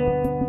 Bye.